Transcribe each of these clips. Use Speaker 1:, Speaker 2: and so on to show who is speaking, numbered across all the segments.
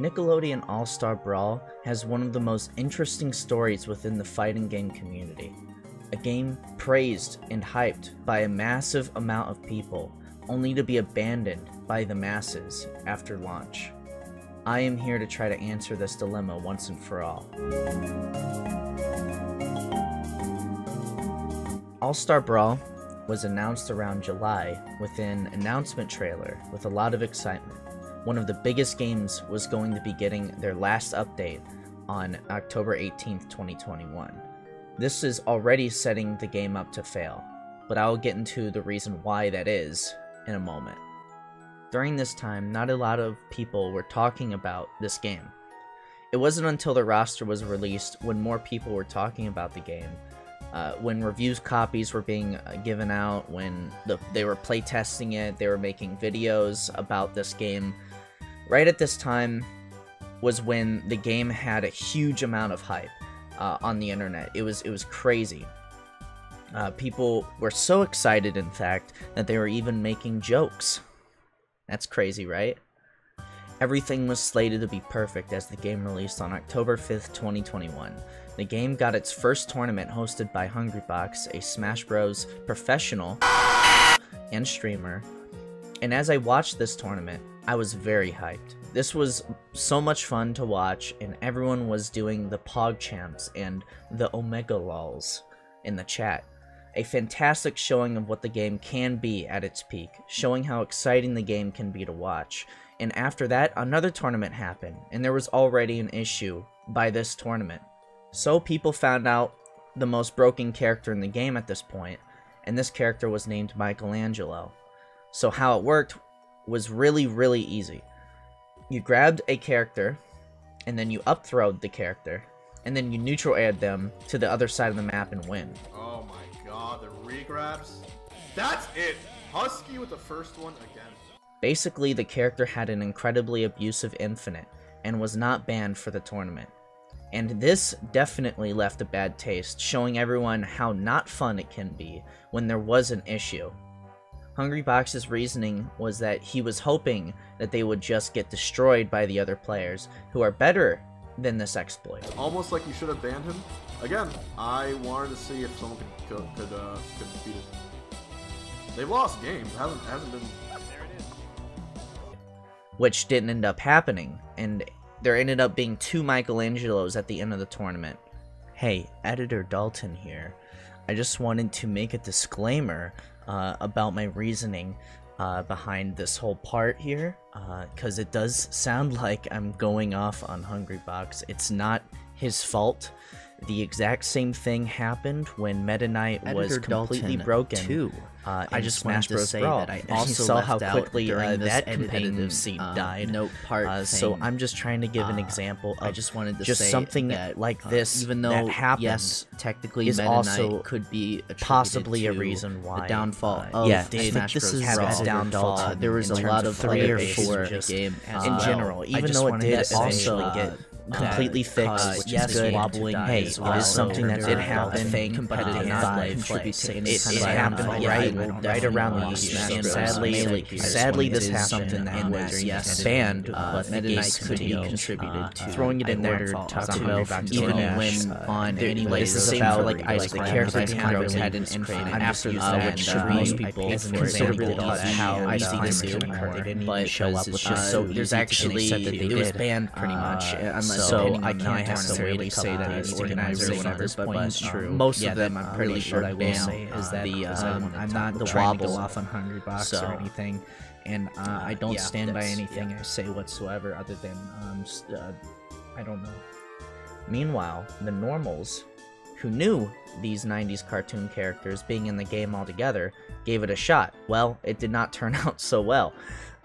Speaker 1: Nickelodeon All Star Brawl has one of the most interesting stories within the fighting game community. A game praised and hyped by a massive amount of people, only to be abandoned by the masses after launch. I am here to try to answer this dilemma once and for all. All Star Brawl was announced around July with an announcement trailer with a lot of excitement. One of the biggest games was going to be getting their last update on October 18th, 2021. This is already setting the game up to fail, but I'll get into the reason why that is in a moment. During this time, not a lot of people were talking about this game. It wasn't until the roster was released when more people were talking about the game uh, when reviews copies were being uh, given out, when the, they were playtesting it, they were making videos about this game. Right at this time was when the game had a huge amount of hype uh, on the internet. It was it was crazy. Uh, people were so excited, in fact, that they were even making jokes. That's crazy, right? Everything was slated to be perfect as the game released on October 5th, 2021. The game got its first tournament hosted by Hungrybox, a Smash Bros. professional and streamer. And as I watched this tournament, I was very hyped. This was so much fun to watch, and everyone was doing the Pog Champs and the Omega Lols in the chat. A fantastic showing of what the game can be at its peak, showing how exciting the game can be to watch. And after that, another tournament happened, and there was already an issue by this tournament. So people found out the most broken character in the game at this point, and this character was named Michelangelo. So how it worked was really, really easy. You grabbed a character, and then you upthrowed the character, and then you neutral aired them to the other side of the map and win.
Speaker 2: Oh my god, the regrabs. That's it. Husky with the first one again.
Speaker 1: Basically, the character had an incredibly abusive infinite, and was not banned for the tournament. And this definitely left a bad taste, showing everyone how not fun it can be when there was an issue. Hungrybox's reasoning was that he was hoping that they would just get destroyed by the other players, who are better than this exploit.
Speaker 2: Almost like you should have banned him. Again, I wanted to see if someone could could, could, uh, could defeat it. They've lost games. Hasn't hasn't been.
Speaker 1: Which didn't end up happening, and there ended up being two Michelangelos at the end of the tournament. Hey, Editor Dalton here. I just wanted to make a disclaimer uh, about my reasoning uh, behind this whole part here, because uh, it does sound like I'm going off on Hungrybox. It's not his fault. The exact same thing happened when Meta Knight
Speaker 3: Editor
Speaker 1: was completely
Speaker 3: Dalton
Speaker 1: broken.
Speaker 3: too.
Speaker 1: Uh,
Speaker 3: I just
Speaker 1: Smash
Speaker 3: wanted to
Speaker 1: Bros.
Speaker 3: say
Speaker 1: Brawl.
Speaker 3: that I also
Speaker 1: saw how quickly uh, that companion seed
Speaker 3: um,
Speaker 1: died.
Speaker 3: note part
Speaker 1: Uh, so. I'm just trying to give an
Speaker 3: Uh,
Speaker 1: example of
Speaker 3: I just wanted to
Speaker 1: just
Speaker 3: say
Speaker 1: something
Speaker 3: that
Speaker 1: like
Speaker 3: uh,
Speaker 1: this
Speaker 3: even though
Speaker 1: that happened
Speaker 3: yes, technically
Speaker 1: is
Speaker 3: Meta
Speaker 1: also
Speaker 3: could be
Speaker 1: possibly a reason why
Speaker 3: the downfall
Speaker 1: uh,
Speaker 3: of
Speaker 1: yeah, I think
Speaker 3: Smash
Speaker 1: this
Speaker 3: Bros.
Speaker 1: is
Speaker 3: Brawl.
Speaker 1: downfall
Speaker 3: Uh, there was a lot
Speaker 1: of three or four
Speaker 3: game
Speaker 1: in general, even though it did
Speaker 3: to say, uh, that,
Speaker 1: completely fixed,
Speaker 3: uh,
Speaker 1: which is good.
Speaker 3: wobbling
Speaker 1: Hey,
Speaker 3: as
Speaker 1: it
Speaker 3: well.
Speaker 1: is something that did happen.
Speaker 3: are fake
Speaker 1: uh,
Speaker 3: competitive
Speaker 1: not contribute
Speaker 3: to any
Speaker 1: it, it happened right,
Speaker 3: I
Speaker 1: right around the.
Speaker 3: Smash
Speaker 1: And sadly,
Speaker 3: Melee
Speaker 1: like,
Speaker 3: here.
Speaker 1: sadly, this
Speaker 3: It is
Speaker 1: happened, and
Speaker 3: was, yes,
Speaker 1: banned, but the
Speaker 3: Knight could be contributed
Speaker 1: uh,
Speaker 3: to
Speaker 1: throwing it in there, talking about
Speaker 3: even when
Speaker 1: uh,
Speaker 3: on any
Speaker 1: this is
Speaker 3: of
Speaker 1: about, like, Ice, the character
Speaker 3: Ice
Speaker 1: kind of
Speaker 3: Ice
Speaker 1: had an infinite after that,
Speaker 3: which should be
Speaker 1: most people
Speaker 3: as an
Speaker 1: considered
Speaker 3: example
Speaker 1: it
Speaker 3: of
Speaker 1: as how
Speaker 3: easy
Speaker 1: Time
Speaker 3: this could
Speaker 1: occur. They didn't
Speaker 3: But
Speaker 1: show up with
Speaker 3: just so
Speaker 1: there's actually
Speaker 3: said that they
Speaker 1: it was banned pretty much. Unless
Speaker 3: so I can't necessarily say that
Speaker 1: as organizer or whatever,
Speaker 3: but,
Speaker 1: but true.
Speaker 3: most of them I'm
Speaker 1: uh,
Speaker 3: pretty sure
Speaker 1: I will say is
Speaker 3: Uh,
Speaker 1: that
Speaker 3: the
Speaker 1: I
Speaker 3: um, I'm not the
Speaker 1: wobble.
Speaker 3: go off on
Speaker 1: Hungrybox
Speaker 3: or anything, and uh, I don't stand by anything I say whatsoever other than um, uh, I don't know.
Speaker 1: Meanwhile, the normals, who knew these 90s cartoon characters being in the game altogether, gave it a shot. Well, it did not turn out so well.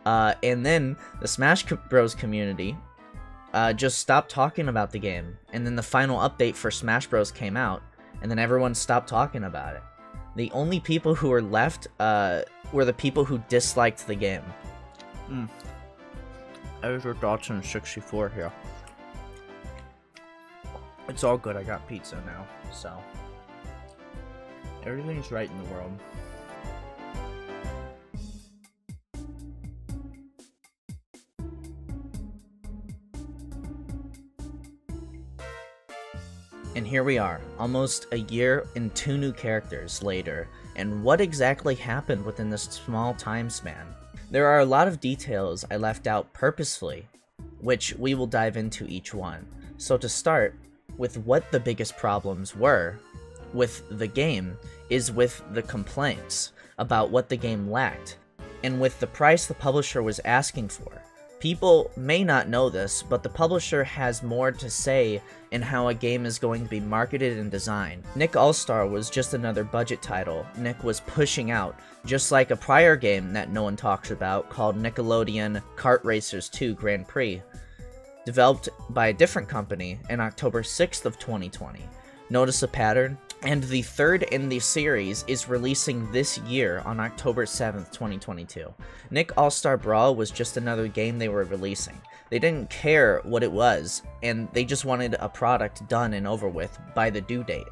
Speaker 1: Uh, and then the Smash Bros. community uh, just stopped talking about the game. And then the final update for Smash Bros. came out, and then everyone stopped talking about it. The only people who were left uh, were the people who disliked the game. Editor Dodson 64 here. It's all good. I got pizza now, so everything's right in the world. And here we are, almost a year and two new characters later, and what exactly happened within this small time span? There are a lot of details I left out purposefully, which we will dive into each one. So to start, with what the biggest problems were with the game is with the complaints about what the game lacked, and with the price the publisher was asking for. People may not know this, but the publisher has more to say in how a game is going to be marketed and designed. Nick All-Star was just another budget title Nick was pushing out, just like a prior game that no one talks about called Nickelodeon Kart Racers 2 Grand Prix, developed by a different company in October 6th of 2020. Notice a pattern? And the third in the series is releasing this year on October 7th, 2022. Nick All-Star Brawl was just another game they were releasing. They didn't care what it was, and they just wanted a product done and over with by the due date.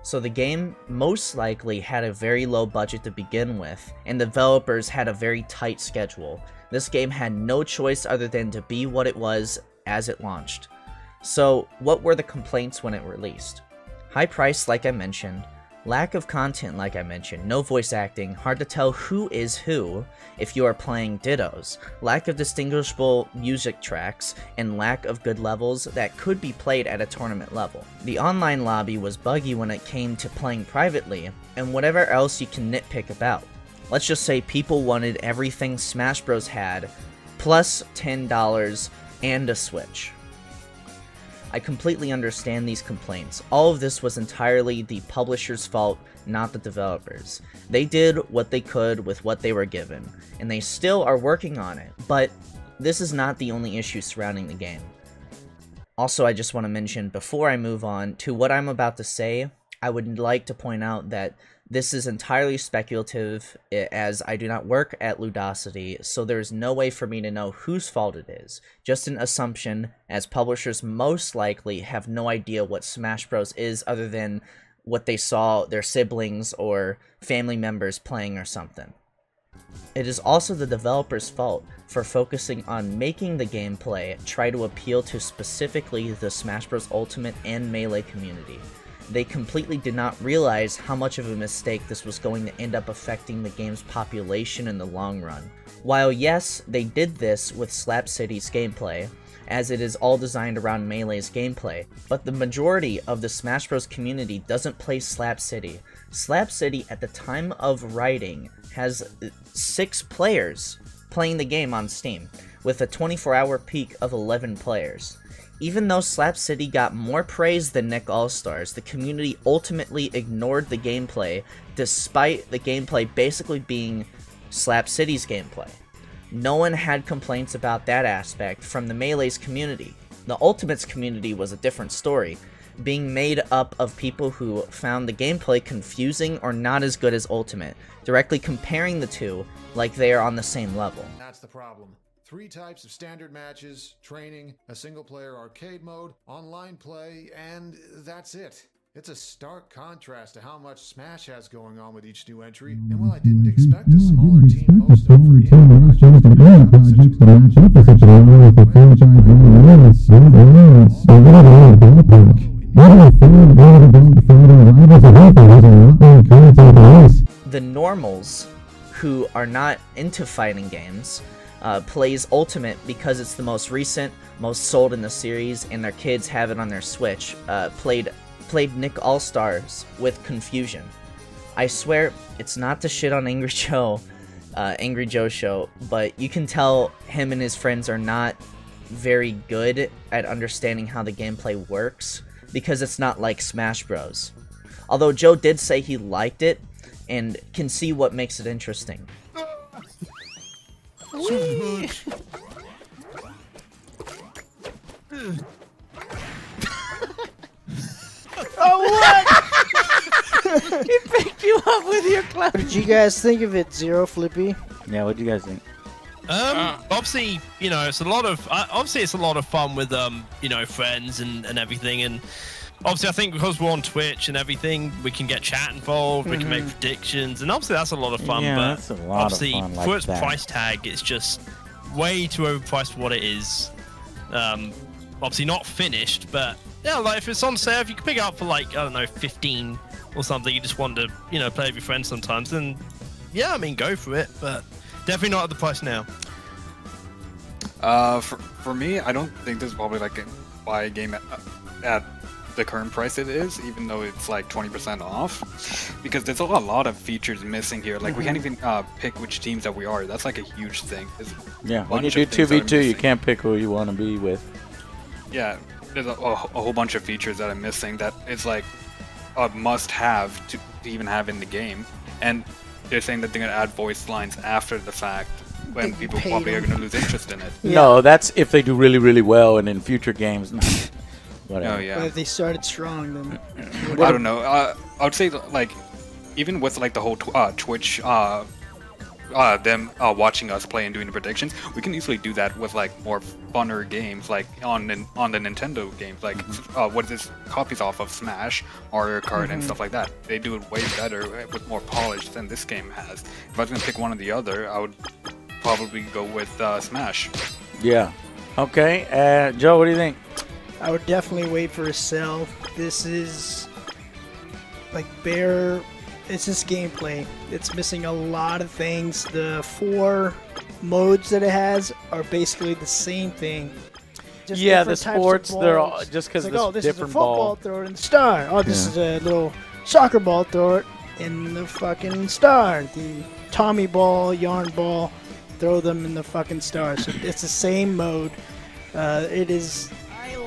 Speaker 1: So the game most likely had a very low budget to begin with, and developers had a very tight schedule. This game had no choice other than to be what it was as it launched. So, what were the complaints when it released? High price, like I mentioned, lack of content, like I mentioned, no voice acting, hard to tell who is who if you are playing Dittos, lack of distinguishable music tracks, and lack of good levels that could be played at a tournament level. The online lobby was buggy when it came to playing privately, and whatever else you can nitpick about. Let's just say people wanted everything Smash Bros. had, plus $10 and a Switch. I completely understand these complaints. All of this was entirely the publisher's fault, not the developers. They did what they could with what they were given, and they still are working on it, but this is not the only issue surrounding the game. Also, I just want to mention before I move on to what I'm about to say, I would like to point out that this is entirely speculative, as I do not work at Ludosity, so there is no way for me to know whose fault it is. Just an assumption, as publishers most likely have no idea what Smash Bros. is other than what they saw their siblings or family members playing or something. It is also the developer's fault for focusing on making the gameplay try to appeal to specifically the Smash Bros. Ultimate and Melee community they completely did not realize how much of a mistake this was going to end up affecting the game's population in the long run. While yes, they did this with Slap City's gameplay, as it is all designed around Melee's gameplay, but the majority of the Smash Bros. community doesn't play Slap City. Slap City, at the time of writing, has 6 players playing the game on Steam, with a 24 hour peak of 11 players. Even though Slap City got more praise than Nick All-Stars, the community ultimately ignored the gameplay, despite the gameplay basically being Slap City's gameplay. No one had complaints about that aspect from the Melee's community. The Ultimates community was a different story, being made up of people who found the gameplay confusing or not as good as Ultimate, directly comparing the two like they are on the same level.
Speaker 4: That's the problem. Three types of standard matches, training, a single player arcade mode, online play, and that's it. It's a stark contrast to how much Smash has going on with each new entry, and while I didn't expect a smaller team most over
Speaker 1: the normals who are not into fighting games uh, plays Ultimate because it's the most recent, most sold in the series, and their kids have it on their Switch. Uh, played played Nick All Stars with confusion. I swear it's not to shit on Angry Joe, uh, Angry Joe show, but you can tell him and his friends are not very good at understanding how the gameplay works because it's not like Smash Bros. Although Joe did say he liked it and can see what makes it interesting.
Speaker 5: oh what?
Speaker 1: he picked you up with your clap.
Speaker 5: What did you guys think of it, Zero Flippy?
Speaker 6: Yeah, what do you guys think?
Speaker 7: Um, uh, obviously, you know, it's a lot of uh, obviously it's a lot of fun with um, you know, friends and and everything, and obviously I think because we're on Twitch and everything, we can get chat involved, mm-hmm. we can make mm-hmm. predictions, and obviously that's a lot of fun.
Speaker 6: Yeah,
Speaker 7: but
Speaker 6: that's a lot
Speaker 7: obviously
Speaker 6: of fun like
Speaker 7: for its
Speaker 6: that.
Speaker 7: price tag, it's just way too overpriced for what it is. Um, obviously not finished, but yeah, like if it's on sale, if you can pick it up for like I don't know, fifteen or something, you just want to you know play with your friends sometimes, then yeah, I mean go for it, but definitely not at the price now.
Speaker 6: Uh, for, for me, I don't think this is probably like a buy a game at, at the current price it is, even though it's like 20% off, because there's a lot, a lot of features missing here. Like we can't even uh, pick which teams that we are. That's like a huge thing. There's
Speaker 8: Yeah, when you do 2v2, you can't pick who you want to be with.
Speaker 6: yeah, there's a, a, a whole bunch of features that I'm missing that is like a must-have to, to even have in the game, and they're saying that they're gonna add voice lines after the fact when people
Speaker 5: paid
Speaker 6: probably are gonna lose interest in it.
Speaker 8: No, that's if they do really really well and in future games. Whatever.
Speaker 6: Oh
Speaker 5: But if they started strong, then
Speaker 6: I don't know. Uh, I would say like even with like the whole tw- uh, Twitch, uh, uh, them uh, watching us play and doing the predictions, we can easily do that with like more funner games, like on on the Nintendo games, like uh, what is this copies off of Smash, Mario Kart, and stuff like that. They do it way better uh, with more polish than this game has. If I was gonna pick one or the other, I would probably go with uh, Smash.
Speaker 8: Yeah. Okay. Uh, Joe, what do you think?
Speaker 5: I would definitely wait for a sell. This is like bare. It's just gameplay. It's missing a lot of things. The four modes that it has are basically the same thing. Just
Speaker 8: Yeah, the
Speaker 5: different types of
Speaker 8: sports, they're all- just because
Speaker 5: It's
Speaker 8: this
Speaker 5: like, oh, this is a football,
Speaker 8: ball.
Speaker 5: throw it in the star. Oh, this
Speaker 8: Yeah.
Speaker 5: is a little soccer ball, throw it in the fucking star. The Tommy ball, yarn ball, throw them in the fucking star. So it's the same mode. Uh, it is
Speaker 8: I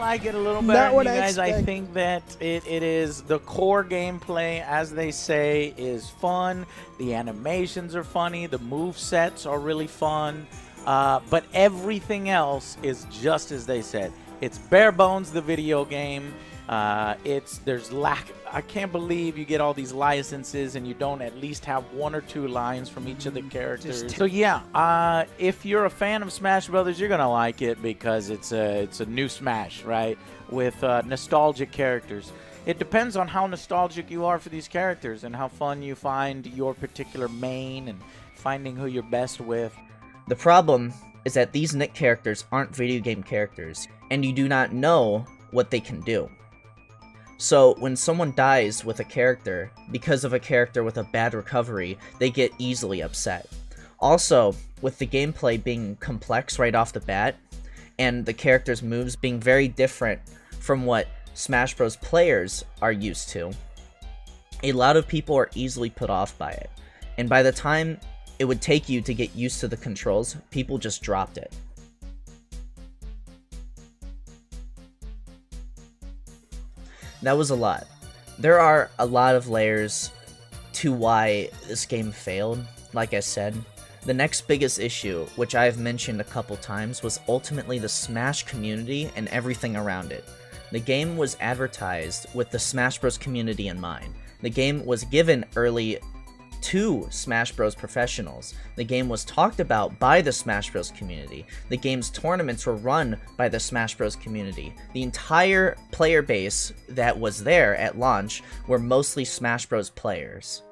Speaker 8: like it a little better than you
Speaker 5: I
Speaker 8: guys. I
Speaker 5: expect.
Speaker 8: think that it, it is the core gameplay, as they say, is fun. The animations are funny. The move sets are really fun. Uh, but everything else is just as they said. It's bare bones the video game. Uh, it's there's lack. I can't believe you get all these licenses and you don't at least have one or two lines from each of the characters. so yeah, uh, if you're a fan of Smash Brothers, you're gonna like it because it's a it's a new Smash, right? With uh, nostalgic characters. It depends on how nostalgic you are for these characters and how fun you find your particular main and finding who you're best with.
Speaker 1: The problem is that these Nick characters aren't video game characters, and you do not know what they can do. So, when someone dies with a character because of a character with a bad recovery, they get easily upset. Also, with the gameplay being complex right off the bat, and the character's moves being very different from what Smash Bros. players are used to, a lot of people are easily put off by it. And by the time it would take you to get used to the controls, people just dropped it. That was a lot. There are a lot of layers to why this game failed, like I said. The next biggest issue, which I have mentioned a couple times, was ultimately the Smash community and everything around it. The game was advertised with the Smash Bros. community in mind. The game was given early to Smash Bros. professionals. The game was talked about by the Smash Bros. community. The game's tournaments were run by the Smash Bros. community. The entire player base that was there at launch were mostly Smash Bros. players.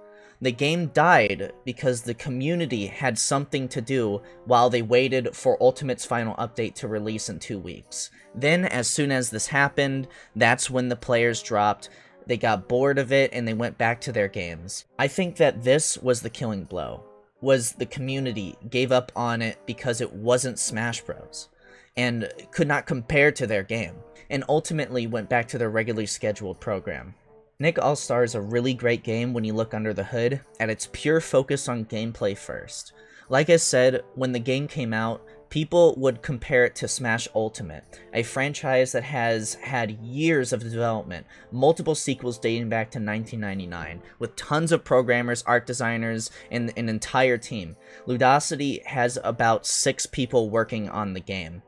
Speaker 1: The game died because the community had something to do while they waited for Ultimate's final update to release in two weeks. Then, as soon as this happened, that's when the players dropped. They got bored of it and they went back to their games. I think that this was the killing blow. Was the community gave up on it because it wasn't Smash Bros. and could not compare to their game, and ultimately went back to their regularly scheduled program. Nick All Star is a really great game when you look under the hood, at its pure focus on gameplay first. Like I said, when the game came out, people would compare it to Smash Ultimate, a franchise that has had years of development, multiple sequels dating back to 1999, with tons of programmers, art designers, and an entire team. Ludosity has about six people working on the game.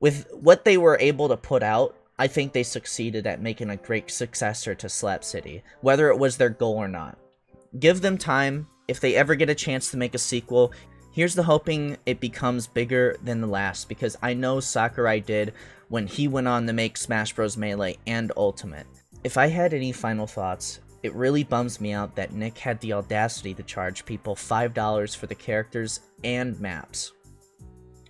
Speaker 1: With what they were able to put out, I think they succeeded at making a great successor to Slap City, whether it was their goal or not. Give them time. If they ever get a chance to make a sequel, here's the hoping it becomes bigger than the last, because I know Sakurai did when he went on to make Smash Bros. Melee and Ultimate. If I had any final thoughts, it really bums me out that Nick had the audacity to charge people $5 for the characters and maps.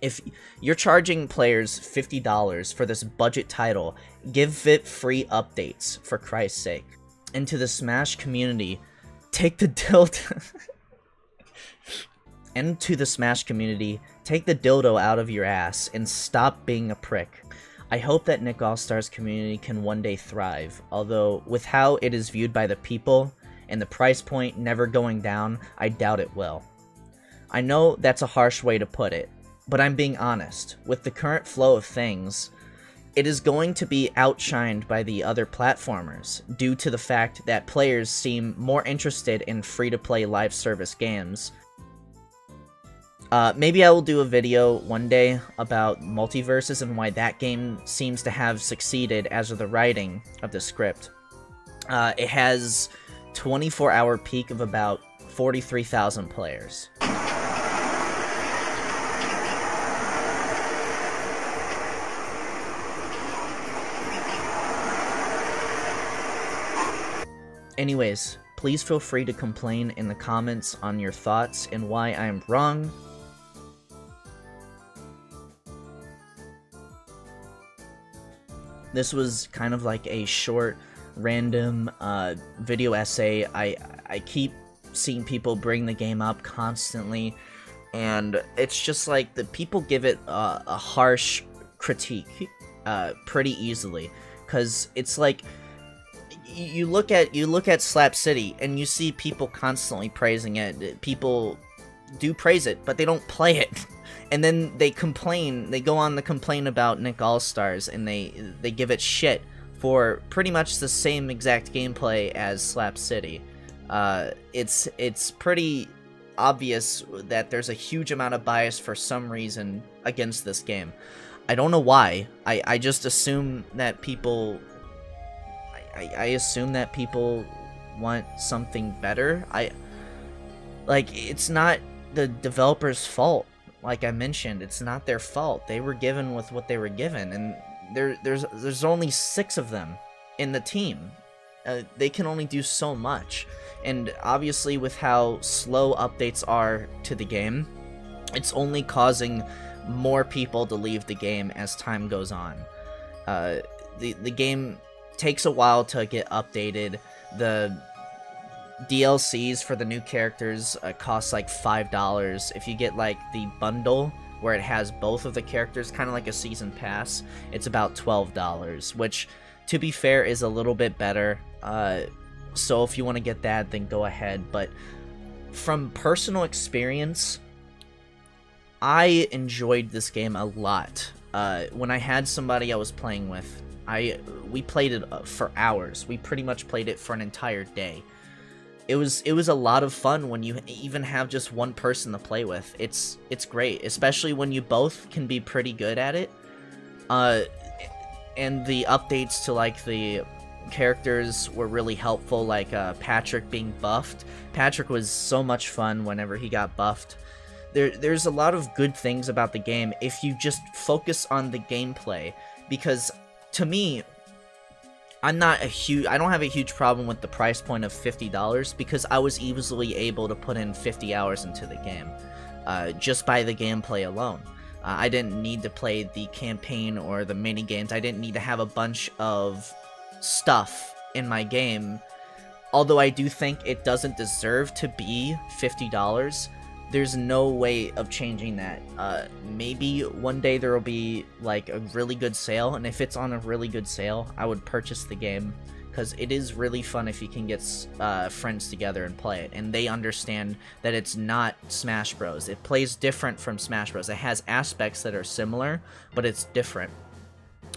Speaker 1: If you're charging players $50 for this budget title, give it free updates, for Christ's sake. And to the Smash community, take the dildo. And to the Smash community, take the dildo out of your ass and stop being a prick. I hope that Nick All-Stars community can one day thrive, although with how it is viewed by the people and the price point never going down, I doubt it will. I know that's a harsh way to put it, but I'm being honest. With the current flow of things, it is going to be outshined by the other platformers due to the fact that players seem more interested in free-to-play live service games uh, maybe I will do a video one day about MultiVersus and why that game seems to have succeeded as of the writing of the script. Uh, it has 24 hour peak of about 43,000 players. Anyways, please feel free to complain in the comments on your thoughts and why I am wrong This was kind of like a short, random uh, video essay. I I keep seeing people bring the game up constantly, and it's just like the people give it a, harsh critique uh, pretty easily, because it's like you look at you look at Slap City and you see people constantly praising it. People do praise it, but they don't play it. and then they complain they go on to complain about nick all stars and they they give it shit for pretty much the same exact gameplay as slap city. Uh, it's it's pretty obvious that there's a huge amount of bias for some reason against this game. I don't know why. I i just assume that people i i assume that people want something better. I like it's not the developer's fault like I mentioned, it's not their fault. They were given with what they were given, and there there's there's only six of them in the team. Uh, they can only do so much, and obviously with how slow updates are to the game, it's only causing more people to leave the game as time goes on. Uh, the the game takes a while to get updated. The DLCs for the new characters uh, cost like $5. If you get like the bundle where it has both of the characters, kind of like a season pass, it's about $12, which to be fair is a little bit better. Uh, so if you want to get that, then go ahead. But from personal experience, I enjoyed this game a lot. Uh, when I had somebody I was playing with, I we played it uh, for hours. We pretty much played it for an entire day it was it was a lot of fun when you even have just one person to play with. It's it's great, especially when you both can be pretty good at it. Uh, and the updates to like the characters were really helpful, like uh, Patrick being buffed. Patrick was so much fun whenever he got buffed. There, there's a lot of good things about the game if you just focus on the gameplay. Because to me, I'm not a huge I don't have a huge problem with the price point of $50 because I was easily able to put in 50 hours into the game uh, just by the gameplay alone. Uh, I didn't need to play the campaign or the mini games. I didn't need to have a bunch of stuff in my game. Although I do think it doesn't deserve to be $50 there's no way of changing that. Uh, maybe one day there will be like a really good sale, and if it's on a really good sale, I would purchase the game because it is really fun if you can get uh, friends together and play it, and they understand that it's not Smash Bros. It plays different from Smash Bros. It has aspects that are similar, but it's different.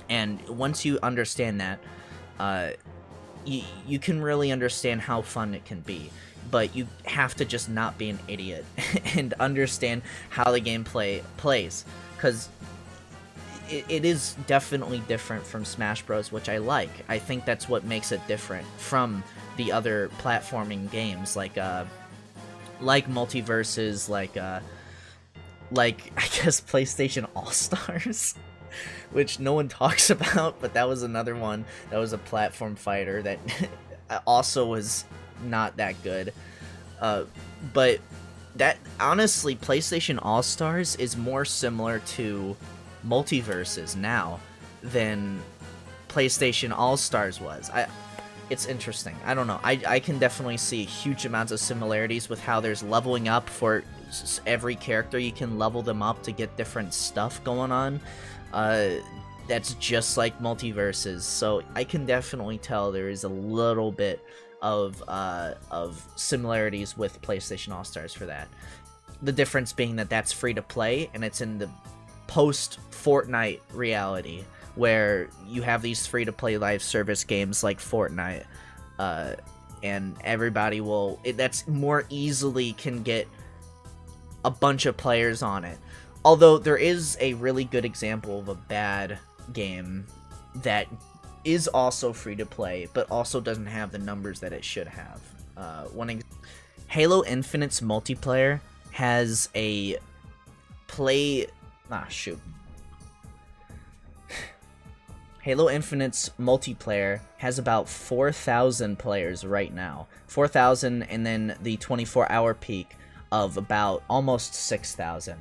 Speaker 1: And once you understand that, uh, you, you can really understand how fun it can be but you have to just not be an idiot and understand how the gameplay plays because it, it is definitely different from Smash Bros, which I like. I think that's what makes it different from the other platforming games, like uh, like MultiVersus, like uh, like I guess PlayStation All Stars, which no one talks about, but that was another one that was a platform fighter that also was not that good. Uh, but that honestly, PlayStation All Stars is more similar to MultiVersus now than PlayStation All Stars was. I, it's interesting. I don't know. I I can definitely see huge amounts of similarities with how there's leveling up for every character. You can level them up to get different stuff going on. Uh, that's just like MultiVersus. So I can definitely tell there is a little bit of uh, of similarities with PlayStation All Stars for that. The difference being that that's free to play and it's in the post Fortnite reality where you have these free to play live service games like Fortnite, uh, and everybody will it, that's more easily can get a bunch of players on it. Although there is a really good example of a bad game that is also free to play, but also doesn't have the numbers that it should have. Uh, one Halo Infinite's multiplayer has a play. Ah, shoot. Halo Infinite's multiplayer has about 4,000 players right now. 4,000, and then the 24 hour peak of about almost 6,000.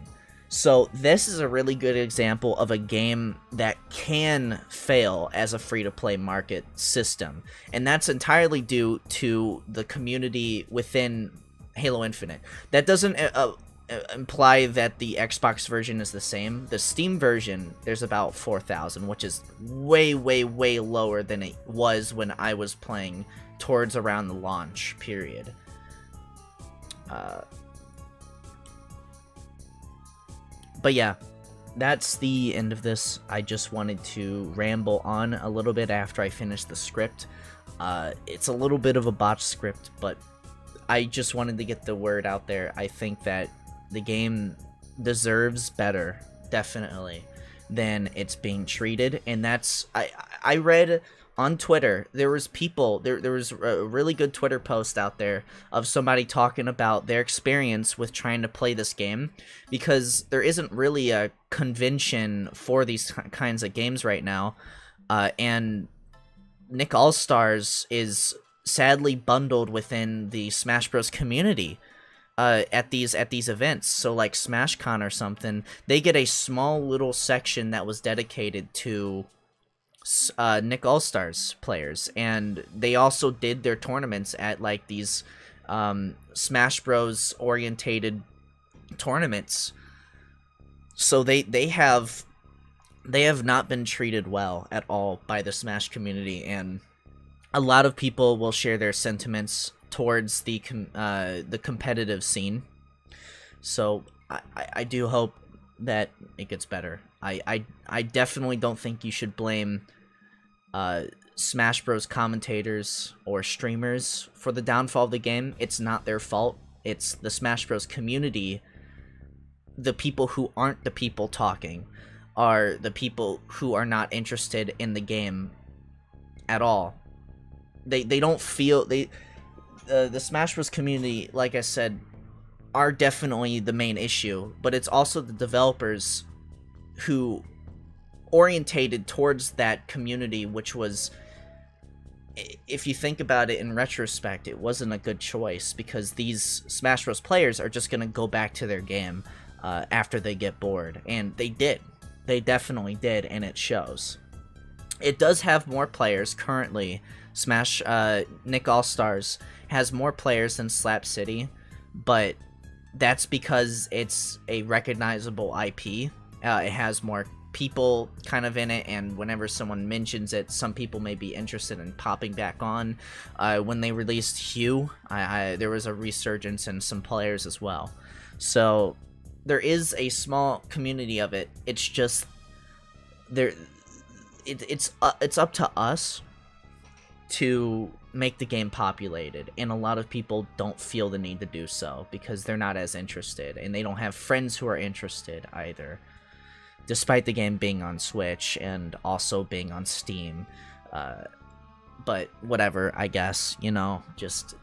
Speaker 1: So, this is a really good example of a game that can fail as a free to play market system. And that's entirely due to the community within Halo Infinite. That doesn't uh, uh, imply that the Xbox version is the same. The Steam version, there's about 4,000, which is way, way, way lower than it was when I was playing towards around the launch period. Uh, but yeah, that's the end of this. I just wanted to ramble on a little bit after I finished the script. Uh, it's a little bit of a botched script, but I just wanted to get the word out there. I think that the game deserves better, definitely, than it's being treated, and that's I I read on Twitter there was people there there was a really good Twitter post out there of somebody talking about their experience with trying to play this game because there isn't really a convention for these kinds of games right now, uh, and Nick All Stars is sadly bundled within the Smash Bros community uh, at these at these events. So like SmashCon or something, they get a small little section that was dedicated to uh, Nick All Stars players, and they also did their tournaments at like these um, Smash Bros orientated tournaments. So they they have they have not been treated well at all by the Smash community, and a lot of people will share their sentiments towards the com- uh, the competitive scene. So I, I, I do hope that it gets better. I, I, I definitely don't think you should blame uh, Smash Bros. commentators or streamers for the downfall of the game. It's not their fault. It's the Smash Bros. community. The people who aren't the people talking are the people who are not interested in the game at all. They they don't feel they uh, the Smash Bros community, like I said, are definitely the main issue, but it's also the developers who orientated towards that community, which was, if you think about it in retrospect, it wasn't a good choice because these Smash Bros players are just gonna go back to their game uh, after they get bored, and they did. They definitely did, and it shows. It does have more players currently. Smash uh, Nick All Stars has more players than Slap City, but that's because it's a recognizable IP. Uh, it has more people kind of in it, and whenever someone mentions it, some people may be interested in popping back on. Uh, when they released Hugh, I, I, there was a resurgence in some players as well. So there is a small community of it. It's just there. It, it's uh, it's up to us to make the game populated and a lot of people don't feel the need to do so because they're not as interested and they don't have friends who are interested either despite the game being on switch and also being on steam. Uh, but whatever i guess you know just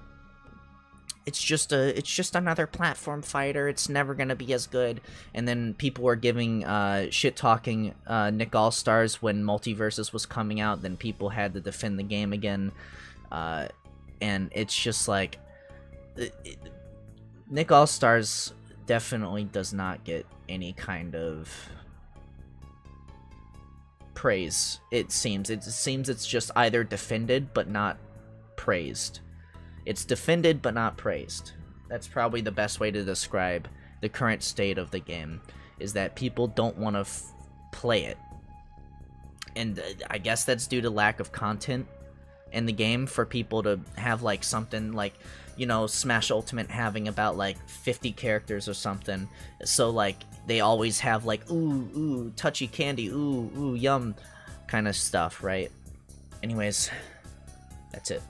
Speaker 1: it's just a it's just another platform fighter it's never gonna be as good and then people were giving uh shit talking uh nick all stars when MultiVersus was coming out then people had to defend the game again uh and it's just like it- it- Nick All Stars definitely does not get any kind of praise. It seems it seems it's just either defended but not praised. It's defended but not praised. That's probably the best way to describe the current state of the game. Is that people don't want to play it, and uh, I guess that's due to lack of content in the game for people to have like something like you know smash ultimate having about like 50 characters or something so like they always have like ooh ooh touchy candy ooh ooh yum kind of stuff right anyways that's it